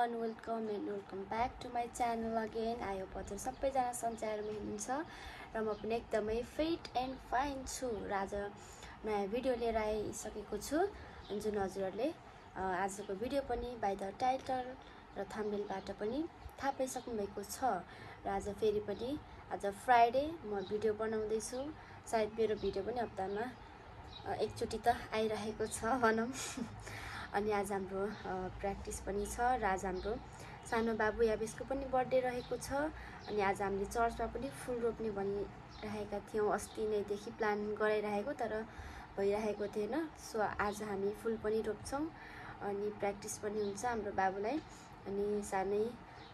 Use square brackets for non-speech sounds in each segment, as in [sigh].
Welcome and welcome back to my channel again hope हजुर सबैजना सन्चयरमा हुनुहुन्छ र म पनि एकदमै फिट एन्ड फाइन छु। र आज नयाँ भिडियो लिएर आइसकेको छु। जुन हजुरहरूले आजको भिडियो पनि बाई द टाइटल र थम्बनेलबाट पनि थाहा पाइसक्नु भएको छ। र आज फेरि पनि आज फ्राइडे म भिडियो बनाउँदैछु। सायद मेरो भिडियो पनि हप्तामा एकचोटि त आइरहेको छ भनौँ। [laughs] अनि आज हाम्रो प्र्याक्टिस पनि छ र आज हाम्रो सानो बाबु याबेसको पनि बर्थडे रहेको छ। अनि आज हामीले चर्चमा पनि फुल रोप्ने भनिरहेका थियौँ। अस्ति नैदेखि प्लान गराइरहेको तर भइरहेको थिएन। सो आज हामी फुल पनि रोप्छौँ अनि प्र्याक्टिस पनि हुन्छ हाम्रो बाबुलाई। अनि सानै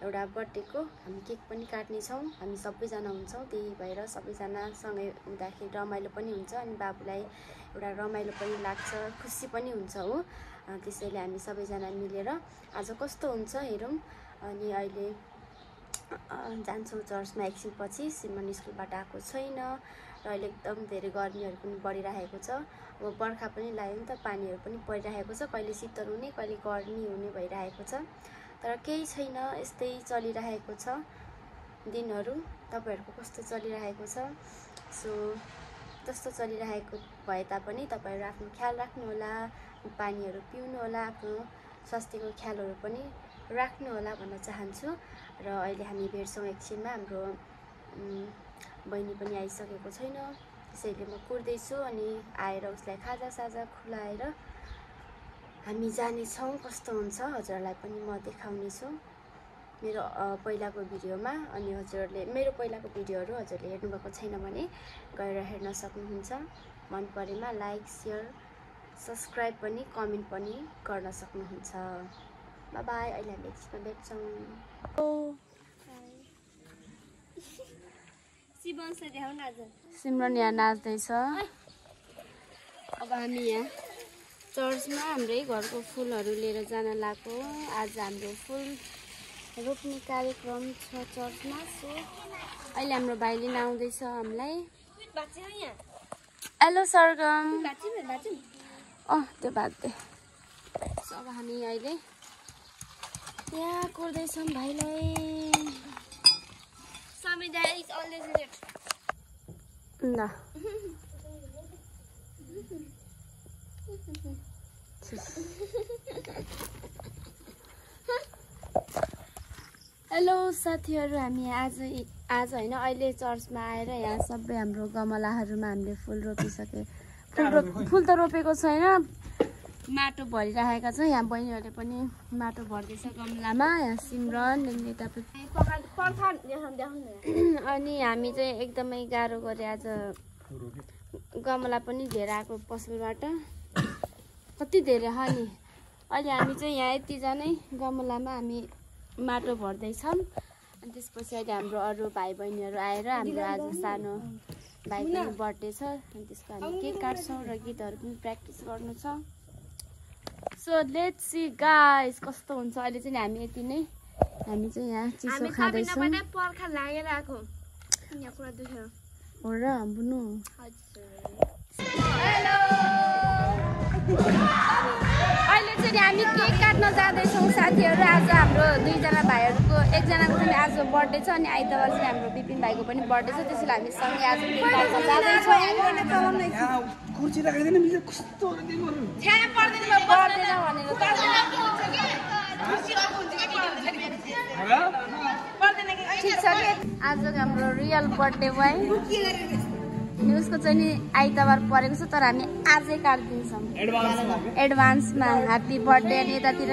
एउटा बर्थडेको हामी केक पनि काट्नेछौँ। हामी सबैजना हुन्छौँ त्यही भएर सबैजना सँगै हुँदाखेरि रमाइलो पनि हुन्छ अनि बाबुलाई एउटा रमाइलो पनि लाग्छ खुसी पनि हुन्छ हो। त्यसैले हामी सबैजना मिलेर आज कस्तो हुन्छ हेरौँ। अनि अहिले जान्छौँ चर्चमा एकछिनपछि सिमन स्कुलबाट आएको छैन र अहिले एकदम धेरै गर्मीहरू पनि बढिरहेको छ। अब बर्खा पनि लाग्यो नि त पानीहरू पनि परिरहेको छ कहिले शीतल हुने कहिले गर्मी हुने भइरहेको छ। तर केही छैन यस्तै चलिरहेको छ दिनहरू। तपाईँहरूको कस्तो चलिरहेको छ? सो जस्तो चलिरहेको भए तापनि तपाईँहरू आफ्नो ख्याल राख्नुहोला पानीहरू पिउनुहोला आफ्नो स्वास्थ्यको ख्यालहरू पनि राख्नुहोला भन्न चाहन्छु। र अहिले हामी भेट्छौँ एकछिनमा हाम्रो बहिनी पनि आइसकेको छैन। त्यसैले म कुर्दैछु अनि आएर उसलाई खाजा साजा खुलाएर हामी जानेछौँ कस्तो हुन्छ। हजुरहरूलाई पनि म देखाउनेछु। मेरो पहिलाको भिडियोमा अनि हजुरहरूले मेरो पहिलाको भिडियोहरू हजुरले हेर्नुभएको छैन भने गएर हेर्न सक्नुहुन्छ। मन परेमा लाइक सेयर सब्सक्राइब पनि कमेन्ट पनि गर्न सक्नुहुन्छ। बाई बाई अहिले हामी एकछिनमा भेट्छौँ सिमरन यहाँ नाच्दैछ। अब हामी यहाँ चर्चमा हाम्रै घरको फुलहरू लिएर जान लागेको आज हाम्रो फुल रोप्ने कार्यक्रम छ चर्चमा सो अहिले हाम्रो भाइले आउँदैछ हामीलाई। हेलो सरगम। अँ त्यो बाध्य अब हामी अहिले यहाँ कुर्दैछौँ भाइलाई। ल। [laughs] हेलो साथीहरू हामी आज आज होइन अहिले चर्चमा आएर यहाँ सबै हाम्रो गमलाहरूमा हामीले फुल रोपिसके फुल रोप फुल त रोपेको छैन माटो भरिरहेका छ। यहाँ बहिनीहरूले पनि माटो भर्दैछ गमलामा यहाँ सिमरन [clears throat] अनि हामी चाहिँ एकदमै गाह्रो गरे आज गमला पनि धेरै आएको पसलबाट। कति धेरै छ नि? अहिले हामी चाहिँ यहाँ यतिजनै गमलामा हामी माटो भर्दैछौँ अनि त्यसपछि अहिले हाम्रो अरू भाइ बहिनीहरू आएर हाम्रो आज सानो भाइको पनि बर्थडे छ। अनि त्यसको हामी केक काट्छौँ र गीतहरू पनि प्र्याक्टिस गर्नु छ। सो लेट्स सी गाइस कस्तो हुन्छ? अहिले चाहिँ हामी यति नै। हामी चाहिँ यहाँ चिसो खाँदैछौँ। पर्खा लागेर आएको। हो र बुनु। अहिले हामी केक काट्न जाँदैछौँ। साथीहरू आज हाम्रो दुईजना भाइहरूको एकजनाको चाहिँ आज बर्थडे छ अनि आइतबार चाहिँ हाम्रो विपिन भाइको पनि बर्थडे छ। त्यसैले हामी सँगै आज केक काट्न जाँदैछौँ। ठिक छ कि आजको हाम्रो रियल बर्थडे बोय अनि उसको चाहिँ नि आइतबार परेको छ तर हामी आजै काटिदिन्छौँ। एडभान्समा ह्याप्पी बर्थडे अनि यतातिर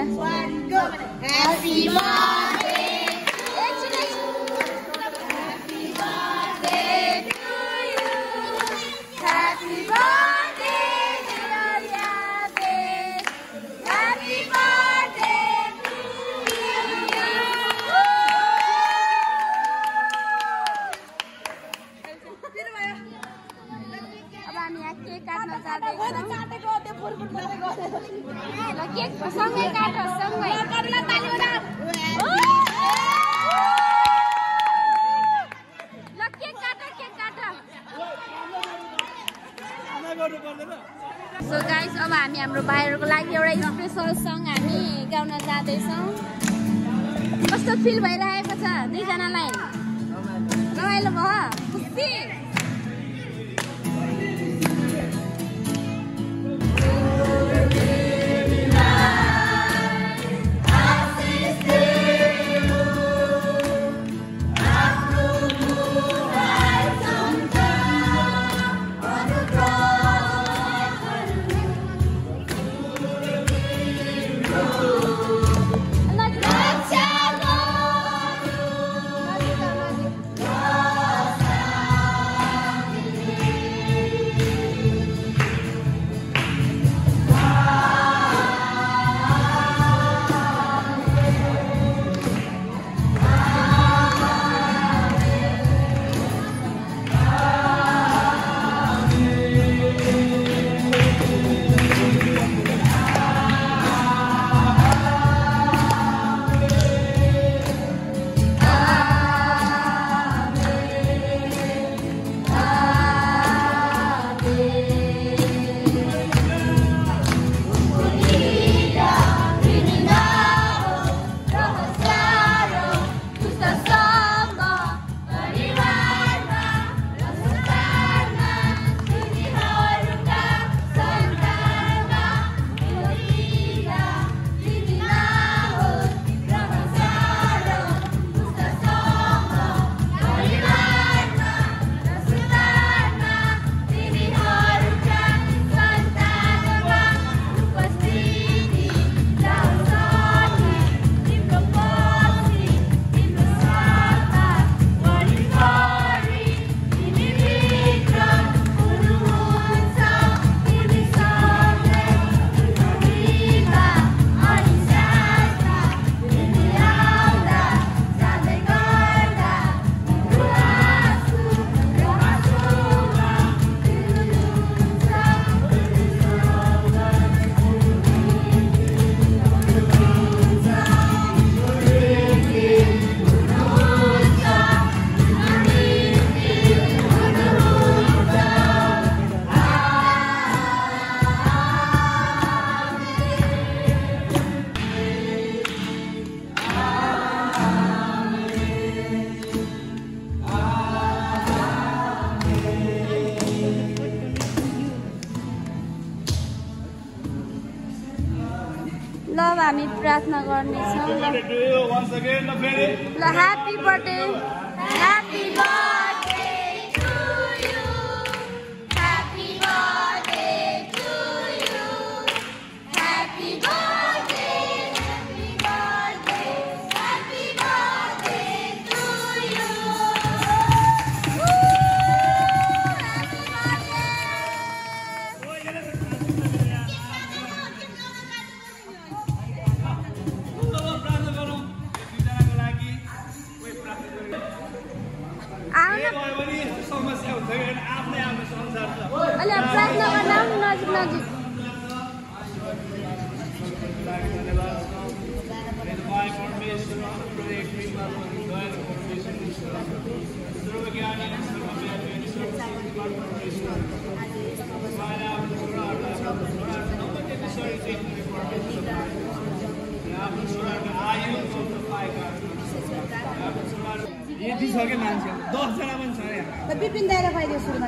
सो गाइस अब हामी हाम्रो भाइहरूको लागि एउटा स्पेसल सङ हामी गाउन जाँदैछौँ। कस्तो फिल भइरहेको छ दुईजनालाई? रमाइलो भयो। खुसी? प्रार्थना गर्नेछौँ। ल ह्याप्पी बर्थडे ह्याप्पी बर्थ छ कि मान्छे दसजना पनि छ नि बिपिन दाएर खुवाइदियो सुरुमा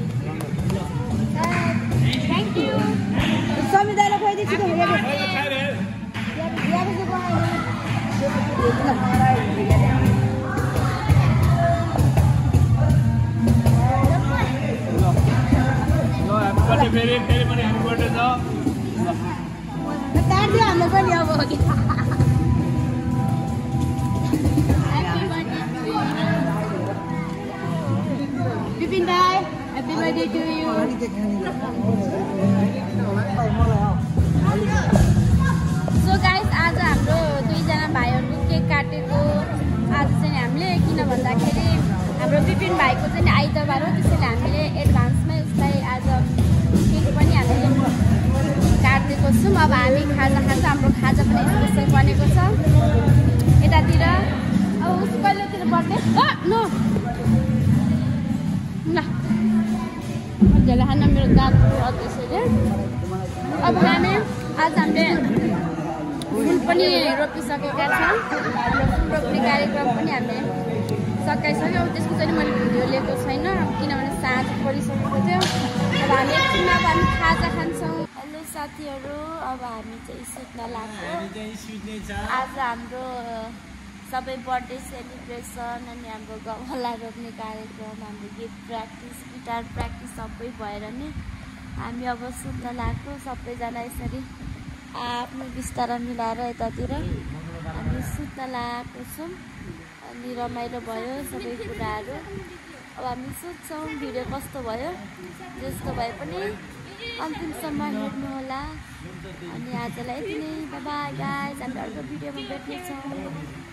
सो गाइस आज हाम्रो दुईजना भाइहरूको केक काटेको आज चाहिँ हामीले किन भन्दाखेरि हाम्रो विपिन भाइको चाहिँ आइतबार हो त्यसैले हामीले एडभान्समै उसलाई आज केक पनि हामीले काटिदिएको छौँ। अब हामी खाजा खान्छ हाम्रो खाजा पनि स्पेसल बनेको छ। यतातिर अब उसको कहिलेतिर बर्थडे। ल। मजाले खान मेरो दाँत त्यसैले अब हामी आज हामीले फुल पनि रोपिसकेका छौँ हाम्रो फुल रोप्ने कार्यक्रम पनि हामीले सकाइसक्यौँ त्यसको चाहिँ मैले भिडियो लिएको छैन किनभने साँझ परिसकेको थियो अब हामी एकछिनमा अब हामी खाजा खान्छौँ हेलो साथीहरू अब हामी चाहिँ सुत्न लाग्छौँ आज हाम्रो सबै बर्थडे सेलिब्रेसन अनि हाम्रो गमला रोप्ने कार्यक्रम हाम्रो गीत प्र्याक्टिस गिटार प्र्याक्टिस सबै भएर नि हामी अब सुत्न लाग्छौँ। सबैजना यसरी आफ्नो बिस्तारा मिलाएर यतातिर हामी सुत्न लागेको छौँ। अनि रमाइलो भयो सबै कुराहरू। अब हामी सोध्छौँ भिडियो कस्तो भयो? जस्तो भए पनि अन्तिमसम्म हेर्नुहोला अनि आजलाई यति नै। बाबा गाइज हामी अर्को भिडियोमा भेट्नेछौँ।